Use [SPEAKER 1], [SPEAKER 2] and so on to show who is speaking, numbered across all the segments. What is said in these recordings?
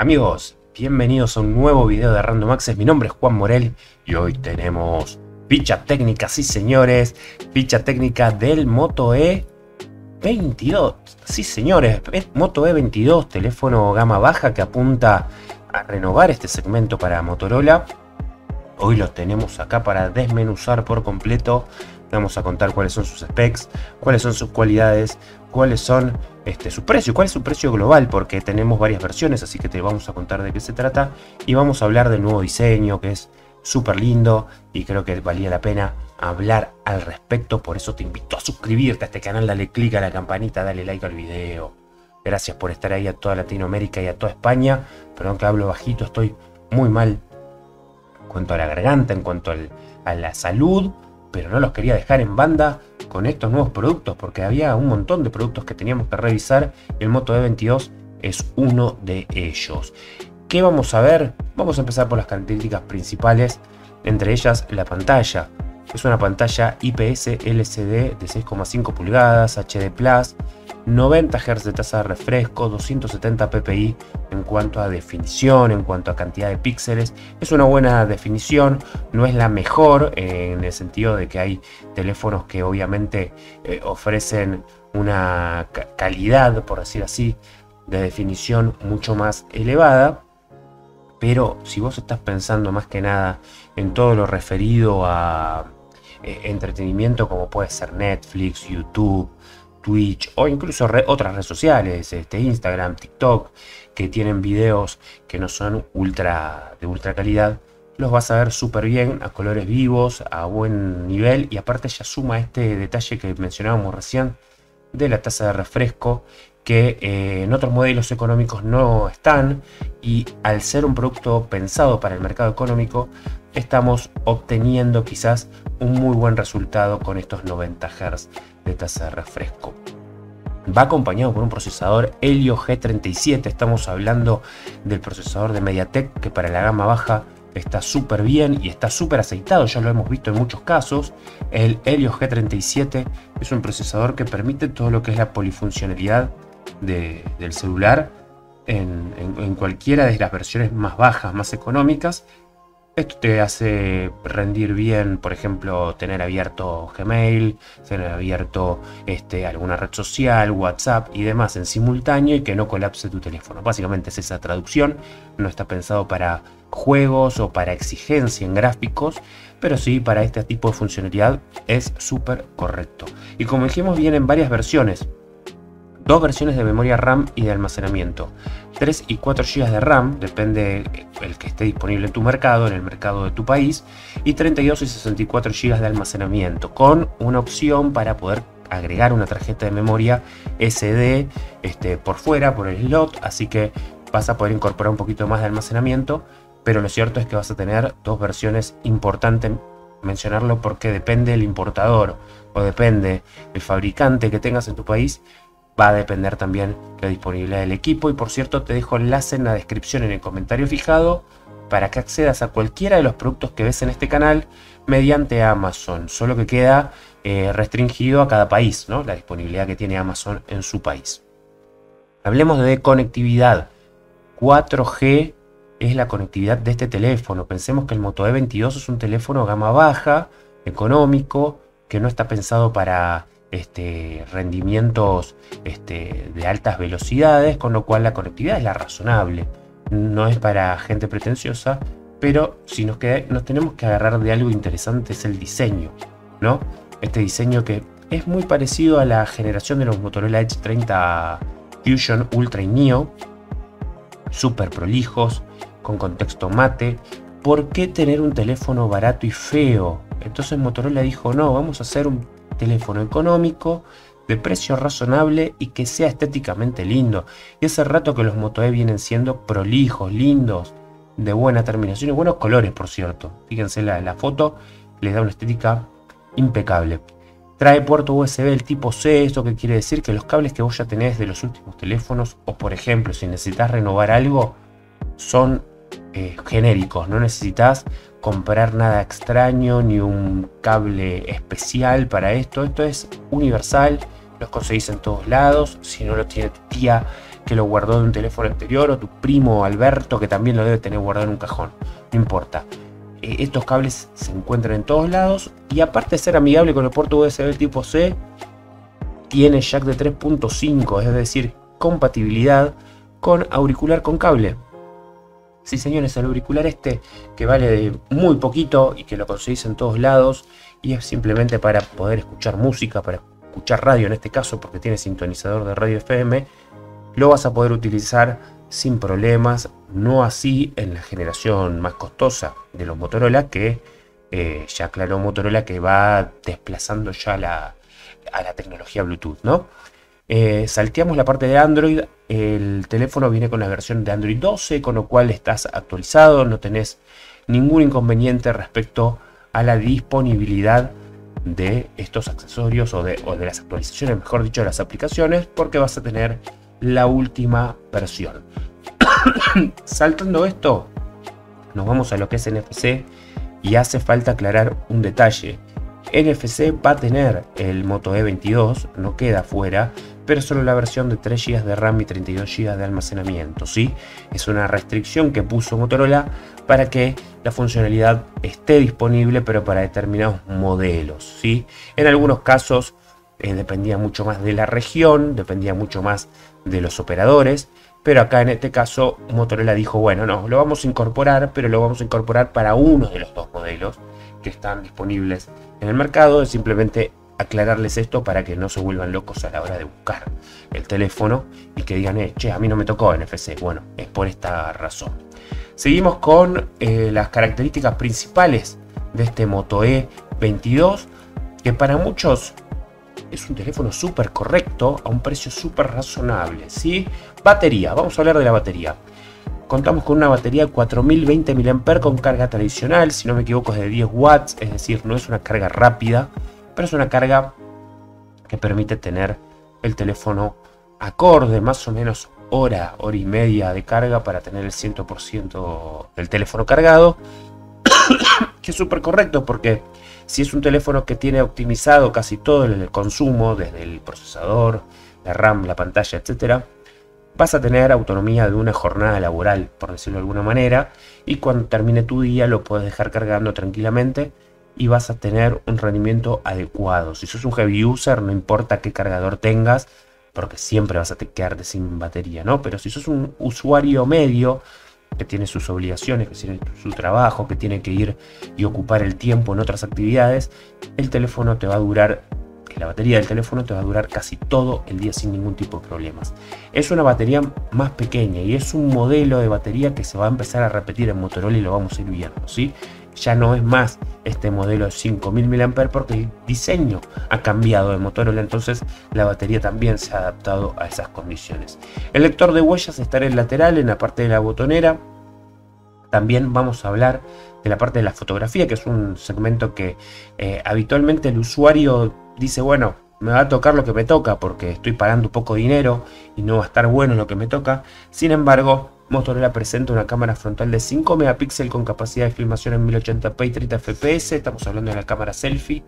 [SPEAKER 1] Amigos, bienvenidos a un nuevo video de Random Access. Mi nombre es Juan Morel y hoy tenemos ficha técnica, sí señores, ficha técnica del Moto E22. Sí señores, Moto E22, teléfono gama baja que apunta a renovar este segmento para Motorola. Hoy lo tenemos acá para desmenuzar por completo. Vamos a contar cuáles son sus specs, cuáles son sus cualidades, cuáles son este, su precio, cuál es su precio global, porque tenemos varias versiones, así que te vamos a contar de qué se trata. Y vamos a hablar del nuevo diseño, que es súper lindo y creo que valía la pena hablar al respecto. Por eso te invito a suscribirte a este canal, dale click a la campanita, dale like al video. Gracias por estar ahí a toda Latinoamérica y a toda España. Perdón que hablo bajito, estoy muy mal en cuanto a la garganta, en cuanto a la salud, pero no los quería dejar en banda con estos nuevos productos porque había un montón de productos que teníamos que revisar. El Moto E22 es uno de ellos. ¿Qué vamos a ver? Vamos a empezar por las características principales, entre ellas la pantalla. Es una pantalla IPS LCD de 6,5 pulgadas, HD Plus, 90 Hz de tasa de refresco, 270 ppi en cuanto a definición, en cuanto a cantidad de píxeles. Es una buena definición, no es la mejor en el sentido de que hay teléfonos que obviamente eh, ofrecen una calidad, por decir así, de definición mucho más elevada. Pero si vos estás pensando más que nada en todo lo referido a eh, entretenimiento como puede ser Netflix, YouTube, Twitch o incluso otras redes sociales, este, Instagram, TikTok, que tienen videos que no son ultra de ultra calidad, los vas a ver súper bien, a colores vivos, a buen nivel y aparte ya suma este detalle que mencionábamos recién de la tasa de refresco que eh, en otros modelos económicos no están y al ser un producto pensado para el mercado económico estamos obteniendo quizás un muy buen resultado con estos 90 Hz de tasa de refresco. Va acompañado por un procesador Helio G37, estamos hablando del procesador de MediaTek que para la gama baja está súper bien y está súper aceitado, ya lo hemos visto en muchos casos. El Helio G37 es un procesador que permite todo lo que es la polifuncionalidad del celular en, cualquiera de las versiones más bajas, más económicas. Esto te hace rendir bien, por ejemplo, tener abierto Gmail, tener abierto este, alguna red social, WhatsApp y demás en simultáneo y que no colapse tu teléfono. Básicamente es esa traducción, no está pensado para juegos o para exigencia en gráficos, pero sí para este tipo de funcionalidad es súper correcto. Y como dijimos, vienen varias versiones dos versiones de memoria RAM y de almacenamiento. 3 y 4 GB de RAM, depende el que esté disponible en tu mercado, en el mercado de tu país, y 32 y 64 GB de almacenamiento, con una opción para poder agregar una tarjeta de memoria SD este, por fuera, por el slot, así que vas a poder incorporar un poquito más de almacenamiento, pero lo cierto es que vas a tener dos versiones importantes mencionarlo porque depende el importador o depende el fabricante que tengas en tu país va a depender también la disponibilidad del equipo y por cierto te dejo enlace en la descripción en el comentario fijado para que accedas a cualquiera de los productos que ves en este canal mediante Amazon, solo que queda eh, restringido a cada país, ¿no? la disponibilidad que tiene Amazon en su país. Hablemos de conectividad. 4G es la conectividad de este teléfono. Pensemos que el Moto E22 es un teléfono gama baja, económico, que no está pensado para este, rendimientos este, de altas velocidades, con lo cual la conectividad es la razonable. No es para gente pretenciosa, pero si nos, nos tenemos que agarrar de algo interesante es el diseño, ¿no? Este diseño que es muy parecido a la generación de los Motorola Edge 30 Fusion Ultra y Neo, súper prolijos, con contexto mate. ¿Por qué tener un teléfono barato y feo? Entonces Motorola dijo, no, vamos a hacer un teléfono económico, de precio razonable y que sea estéticamente lindo. Y hace rato que los Moto E vienen siendo prolijos, lindos, de buena terminación y buenos colores, por cierto. Fíjense la, la foto, les da una estética impecable. Trae puerto USB del tipo C, esto que quiere decir que los cables que vos ya tenés de los últimos teléfonos, o por ejemplo, si necesitas renovar algo, son eh, genéricos, no necesitas comprar nada extraño ni un cable especial para esto. Esto es universal, los conseguís en todos lados. Si no lo tiene tu tía, que lo guardó de un teléfono exterior o tu primo Alberto que también lo debe tener guardado en un cajón. No importa. Eh, estos cables se encuentran en todos lados y aparte de ser amigable con el puerto USB tipo C, tiene jack de 3.5, es decir, compatibilidad con auricular con cable. Sí, señores, el auricular este que vale muy poquito y que lo conseguís en todos lados y es simplemente para poder escuchar música, para escuchar radio en este caso, porque tiene sintonizador de radio FM, lo vas a poder utilizar sin problemas, no así en la generación más costosa de los Motorola, que eh, ya aclaró Motorola que va desplazando ya la, a la tecnología Bluetooth, ¿no? Eh, salteamos la parte de Android, el teléfono viene con la versión de Android 12, con lo cual estás actualizado, no tenés ningún inconveniente respecto a la disponibilidad de estos accesorios o de, las actualizaciones, mejor dicho, de las aplicaciones, porque vas a tener la última versión. Saltando esto, nos vamos a lo que es NFC y hace falta aclarar un detalle. NFC va a tener el Moto E22, no queda fuera, pero solo la versión de 3 GB de RAM y 32 GB de almacenamiento. ¿sí? Es una restricción que puso Motorola para que la funcionalidad esté disponible, pero para determinados modelos. ¿sí? En algunos casos eh, dependía mucho más de la región, dependía mucho más de los operadores, pero acá en este caso Motorola dijo, bueno, no, lo vamos a incorporar, pero lo vamos a incorporar para uno de los dos modelos que están disponibles en el mercado, es simplemente aclararles esto para que no se vuelvan locos a la hora de buscar el teléfono y que digan, eh, che, a mí no me tocó NFC. Bueno, es por esta razón. Seguimos con eh, las características principales de este Moto E22, que para muchos es un teléfono súper correcto a un precio súper razonable. ¿sí? Batería, vamos a hablar de la batería. Contamos con una batería de 4020 mAh con carga tradicional, si no me equivoco es de 10 watts, es decir, no es una carga rápida pero es una carga que permite tener el teléfono acorde, más o menos hora, hora y media de carga para tener el 100% del teléfono cargado, que es súper correcto porque si es un teléfono que tiene optimizado casi todo el consumo, desde el procesador, la RAM, la pantalla, etc., vas a tener autonomía de una jornada laboral, por decirlo de alguna manera, y cuando termine tu día lo puedes dejar cargando tranquilamente y vas a tener un rendimiento adecuado. Si sos un heavy user, no importa qué cargador tengas, porque siempre vas a quedarte sin batería, ¿no? Pero si sos un usuario medio, que tiene sus obligaciones, que tiene su trabajo, que tiene que ir y ocupar el tiempo en otras actividades, el teléfono te va a durar, la batería del teléfono te va a durar casi todo el día sin ningún tipo de problemas. Es una batería más pequeña y es un modelo de batería que se va a empezar a repetir en Motorola y lo vamos a ir viendo, ¿sí? Ya no es más este modelo de 5000 mAh porque el diseño ha cambiado de Motorola, entonces la batería también se ha adaptado a esas condiciones. El lector de huellas está en el lateral, en la parte de la botonera. También vamos a hablar de la parte de la fotografía, que es un segmento que eh, habitualmente el usuario dice, bueno, me va a tocar lo que me toca porque estoy pagando poco dinero y no va a estar bueno lo que me toca. Sin embargo, Motorola presenta una cámara frontal de 5 megapíxeles con capacidad de filmación en 1080p y 30 fps. Estamos hablando de la cámara selfie.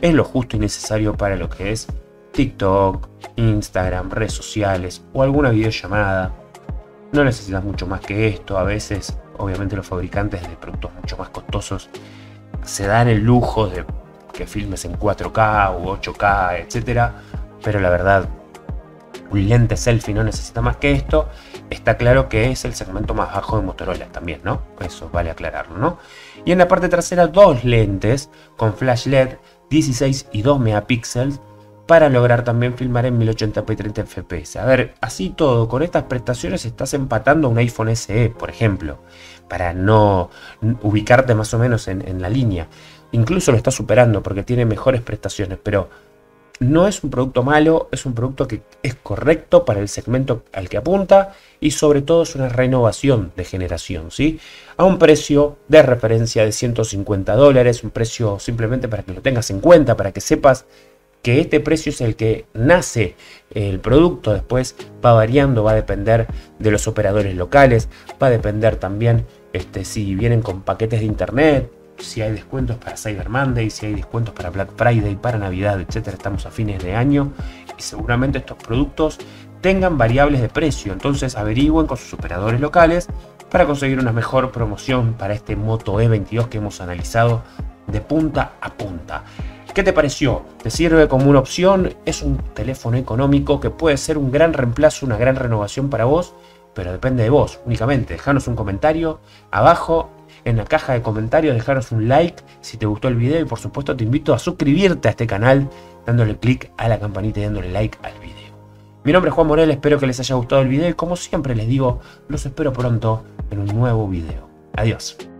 [SPEAKER 1] Es lo justo y necesario para lo que es TikTok, Instagram, redes sociales o alguna videollamada. No necesitas mucho más que esto. A veces, obviamente, los fabricantes de productos mucho más costosos se dan el lujo de que filmes en 4K o 8K, etc. Pero la verdad, un lente selfie no necesita más que esto está claro que es el segmento más bajo de Motorola también, ¿no? Eso vale aclararlo, ¿no? Y en la parte trasera dos lentes con flash LED 16 y 2 megapíxeles para lograr también filmar en 1080p 30 fps. A ver, así todo, con estas prestaciones estás empatando un iPhone SE, por ejemplo, para no ubicarte más o menos en, en la línea. Incluso lo está superando porque tiene mejores prestaciones, pero no es un producto malo, es un producto que es correcto para el segmento al que apunta y sobre todo es una renovación de generación, ¿sí? A un precio de referencia de 150 dólares, un precio simplemente para que lo tengas en cuenta, para que sepas que este precio es el que nace el producto, después va variando, va a depender de los operadores locales, va a depender también este, si vienen con paquetes de internet, si hay descuentos para Cyber Monday, si hay descuentos para Black Friday, para Navidad, etcétera. Estamos a fines de año y seguramente estos productos tengan variables de precio. Entonces averigüen con sus operadores locales para conseguir una mejor promoción para este Moto E22 que hemos analizado de punta a punta. ¿Qué te pareció? ¿Te sirve como una opción? Es un teléfono económico que puede ser un gran reemplazo, una gran renovación para vos, pero depende de vos únicamente. Dejanos un comentario abajo en la caja de comentarios, dejaros un like si te gustó el video y por supuesto te invito a suscribirte a este canal dándole click a la campanita y dándole like al video. Mi nombre es Juan Morel, espero que les haya gustado el video y como siempre les digo, los espero pronto en un nuevo video. Adiós.